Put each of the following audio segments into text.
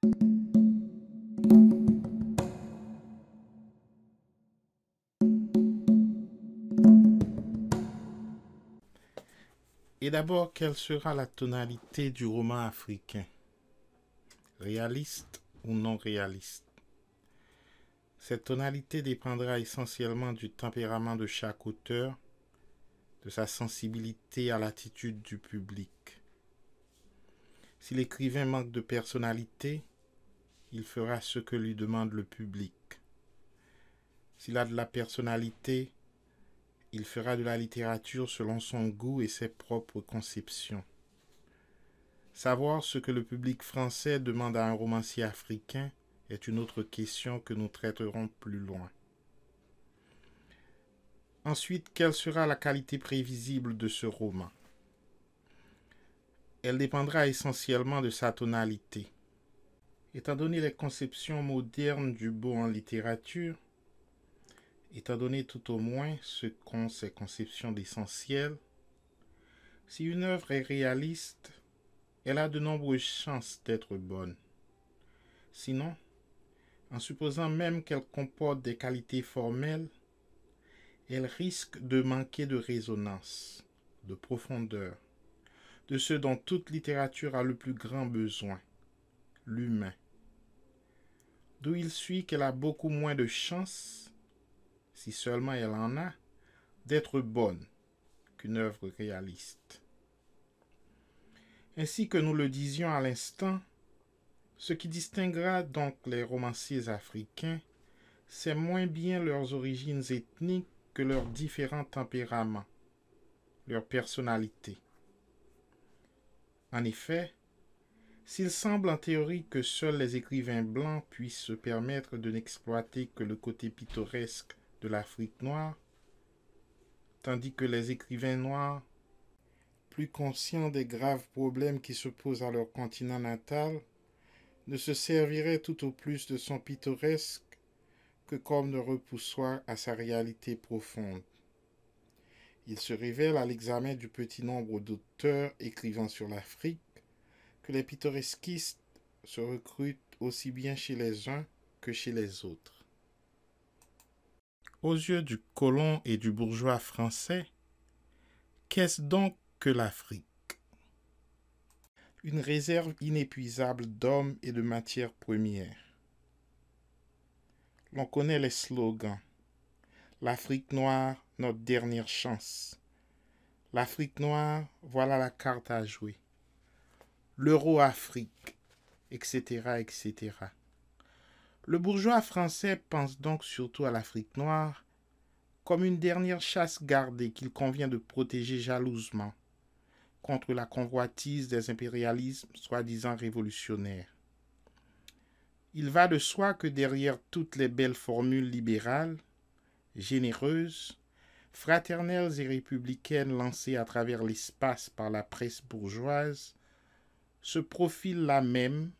Et d'abord, quelle sera la tonalité du roman africain? Réaliste ou non réaliste? Cette tonalité dépendra essentiellement du tempérament de chaque auteur, de sa sensibilité à l'attitude du public. Si l'écrivain manque de personnalité, il fera ce que lui demande le public. S'il a de la personnalité, il fera de la littérature selon son goût et ses propres conceptions. Savoir ce que le public français demande à un romancier africain est une autre question que nous traiterons plus loin. Ensuite, quelle sera la qualité prévisible de ce roman? Elle dépendra essentiellement de sa tonalité. Étant donné les conceptions modernes du beau en littérature, étant donné tout au moins ce qu'ont ces conceptions d'essentiel, si une œuvre est réaliste, elle a de nombreuses chances d'être bonne. Sinon, en supposant même qu'elle comporte des qualités formelles, elle risque de manquer de résonance, de profondeur, de ce dont toute littérature a le plus grand besoin, l'humain. D'où il suit qu'elle a beaucoup moins de chances si seulement elle en a, d'être bonne qu'une œuvre réaliste. Ainsi que nous le disions à l'instant, ce qui distinguera donc les romanciers africains, c'est moins bien leurs origines ethniques que leurs différents tempéraments, leur personnalité. En effet, s'il semble en théorie que seuls les écrivains blancs puissent se permettre de n'exploiter que le côté pittoresque de l'Afrique noire, tandis que les écrivains noirs, plus conscients des graves problèmes qui se posent à leur continent natal, ne se serviraient tout au plus de son pittoresque que comme de repoussoir à sa réalité profonde. Il se révèle à l'examen du petit nombre d'auteurs écrivant sur l'Afrique les pittoresquistes se recrutent aussi bien chez les uns que chez les autres. Aux yeux du colon et du bourgeois français, qu'est-ce donc que l'Afrique? Une réserve inépuisable d'hommes et de matières premières. L'on connaît les slogans. L'Afrique noire, notre dernière chance. L'Afrique noire, voilà la carte à jouer. L'Euro-Afrique, etc., etc. Le bourgeois français pense donc surtout à l'Afrique noire comme une dernière chasse gardée qu'il convient de protéger jalousement contre la convoitise des impérialismes soi-disant révolutionnaires. Il va de soi que derrière toutes les belles formules libérales, généreuses, fraternelles et républicaines lancées à travers l'espace par la presse bourgeoise, se profile la même,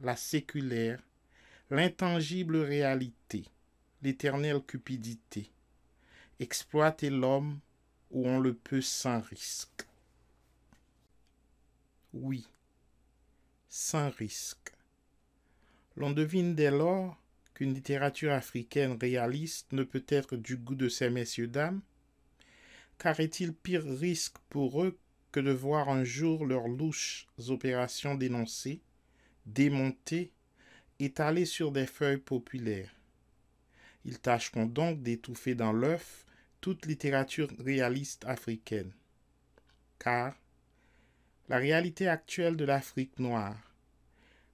la séculaire, l'intangible réalité, l'éternelle cupidité, exploiter l'homme où on le peut sans risque. Oui, sans risque. L'on devine dès lors qu'une littérature africaine réaliste ne peut être du goût de ces messieurs-dames, car est-il pire risque pour eux que de voir un jour leurs louches opérations dénoncées, démontées étalés sur des feuilles populaires. Ils tâcheront donc d'étouffer dans l'œuf toute littérature réaliste africaine. Car la réalité actuelle de l'Afrique noire,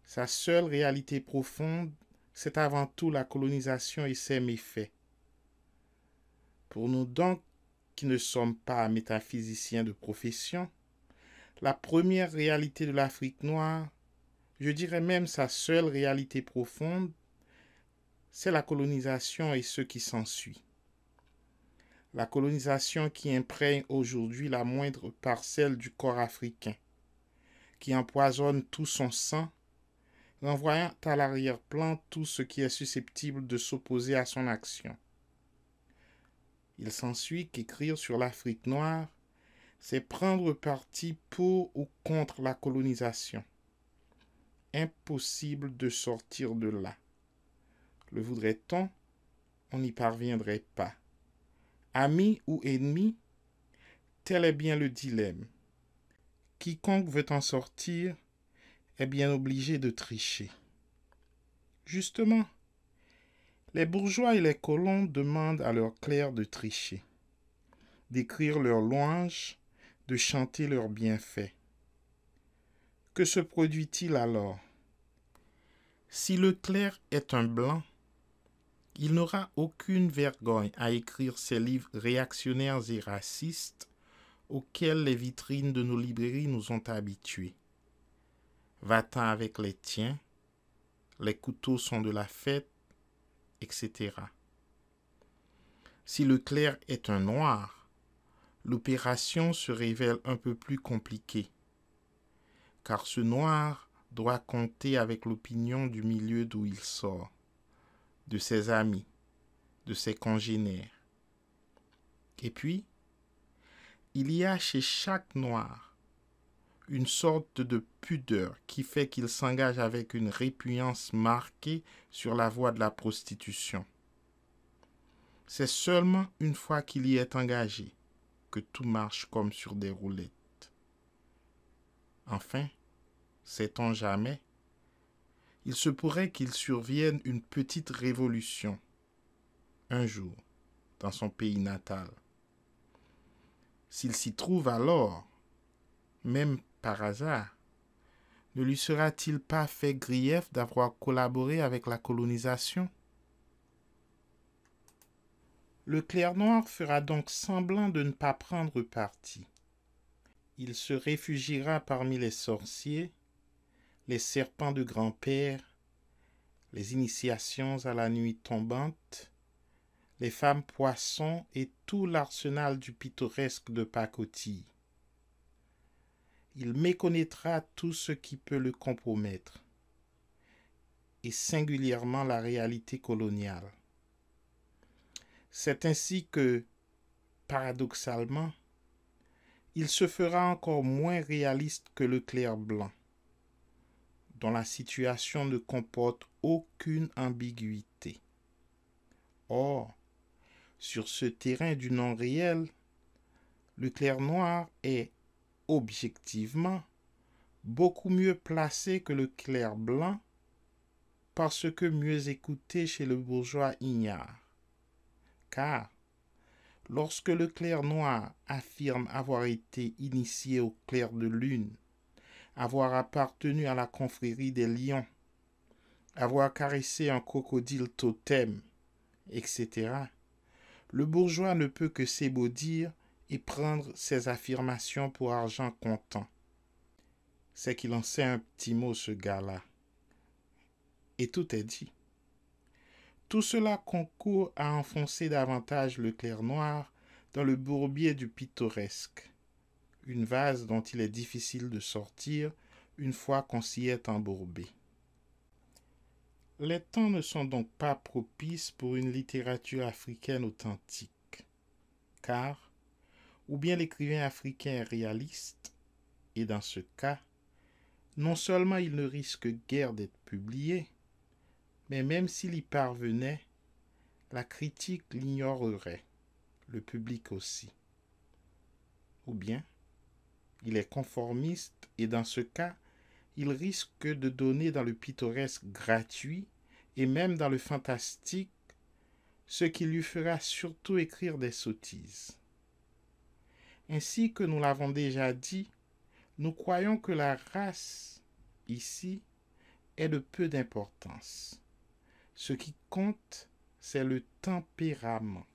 sa seule réalité profonde, c'est avant tout la colonisation et ses méfaits. Pour nous donc, qui ne sommes pas métaphysiciens de profession, la première réalité de l'Afrique noire, je dirais même sa seule réalité profonde, c'est la colonisation et ce qui s'ensuit. La colonisation qui imprègne aujourd'hui la moindre parcelle du corps africain, qui empoisonne tout son sang, renvoyant à l'arrière-plan tout ce qui est susceptible de s'opposer à son action. Il s'ensuit qu'écrire sur l'Afrique noire, c'est prendre parti pour ou contre la colonisation impossible de sortir de là. Le voudrait-on? On n'y parviendrait pas. Ami ou ennemi? Tel est bien le dilemme. Quiconque veut en sortir est bien obligé de tricher. Justement, les bourgeois et les colons demandent à leurs clercs de tricher, d'écrire leurs louanges, de chanter leurs bienfaits. Que se produit-il alors? Si le clerc est un blanc, il n'aura aucune vergogne à écrire ces livres réactionnaires et racistes auxquels les vitrines de nos librairies nous ont habitués. Va-t'en avec les tiens, les couteaux sont de la fête, etc. Si le clerc est un noir, l'opération se révèle un peu plus compliquée, car ce noir doit compter avec l'opinion du milieu d'où il sort, de ses amis, de ses congénères. Et puis, il y a chez chaque noir une sorte de pudeur qui fait qu'il s'engage avec une répugnance marquée sur la voie de la prostitution. C'est seulement une fois qu'il y est engagé que tout marche comme sur des roulettes. Enfin, sait-on jamais, il se pourrait qu'il survienne une petite révolution un jour dans son pays natal. S'il s'y trouve alors, même par hasard, ne lui sera-t-il pas fait grief d'avoir collaboré avec la colonisation? Le clair noir fera donc semblant de ne pas prendre parti. Il se réfugiera parmi les sorciers, les serpents de grand-père, les initiations à la nuit tombante, les femmes poissons et tout l'arsenal du pittoresque de pacotille il méconnaîtra tout ce qui peut le compromettre, et singulièrement la réalité coloniale. C'est ainsi que, paradoxalement, il se fera encore moins réaliste que le clair blanc, dont la situation ne comporte aucune ambiguïté. Or, sur ce terrain du non réel, le clair noir est objectivement beaucoup mieux placé que le clair blanc parce que mieux écouté chez le bourgeois ignare. Car lorsque le clair noir affirme avoir été initié au clair de lune, avoir appartenu à la confrérie des lions, avoir caressé un crocodile totem, etc., le bourgeois ne peut que s'ébaudir et prendre ses affirmations pour argent comptant. C'est qu'il en sait un petit mot, ce gars-là. Et tout est dit. Tout cela concourt à enfoncer davantage le clair noir dans le bourbier du pittoresque, une vase dont il est difficile de sortir une fois qu'on s'y est embourbé. Les temps ne sont donc pas propices pour une littérature africaine authentique, car ou bien l'écrivain africain est réaliste, et dans ce cas, non seulement il ne risque guère d'être publié, mais même s'il y parvenait, la critique l'ignorerait, le public aussi. Ou bien, il est conformiste et dans ce cas, il risque de donner dans le pittoresque gratuit et même dans le fantastique ce qui lui fera surtout écrire des sottises. Ainsi que nous l'avons déjà dit, nous croyons que la race, ici, est de peu d'importance. Ce qui compte, c'est le tempérament.